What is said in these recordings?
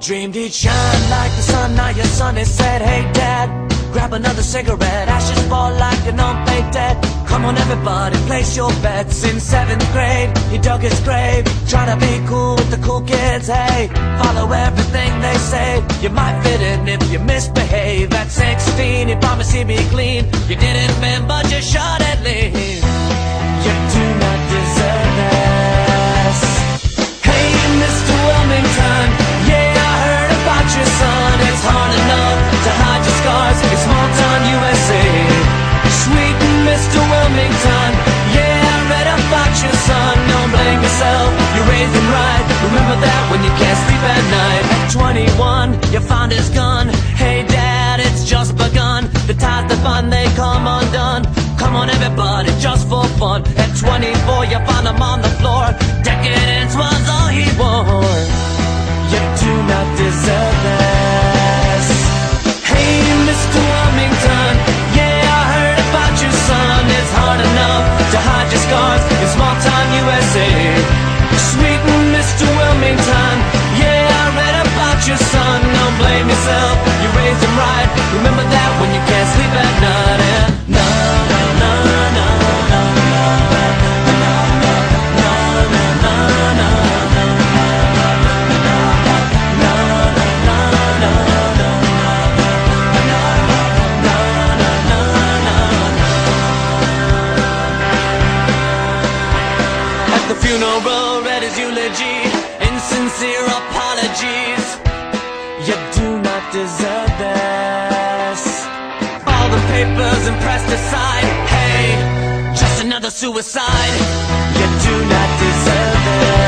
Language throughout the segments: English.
dreamed he'd shine like the sun. Now your son has said, Hey dad, grab another cigarette. Ashes fall like an unpaid debt. Come on everybody, place your bets. In seventh grade, he dug his grave. Try to be cool with the cool kids. Hey, follow everything they say. You might fit in if you misbehave. At 16, he promised he'd be clean. You didn't remember, you shut you found his gun. Hey, Dad, it's just begun. The ties that bind, they come undone. Come on, everybody, just for fun. At 24, you find him on the floor. Decadence was his eulogy, insincere apologies. You do not deserve this. All the papers and press aside. Hey, just another suicide. You do not deserve this.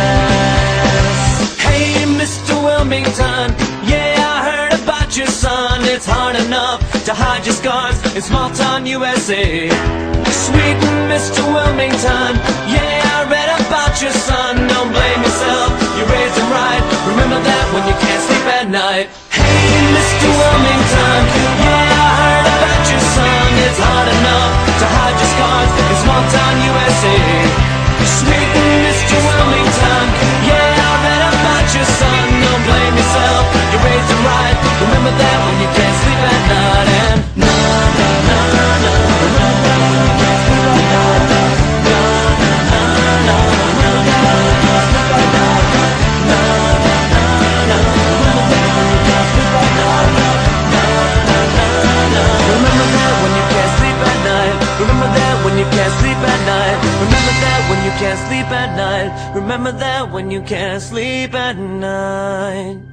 Hey, Mr. Wilmington, yeah, I heard about your son. It's hard enough to hide your scars in small town USA. Sweet Mr. Wilmington, yeah, I read about your son. Sneak Remember that when you can't sleep at night.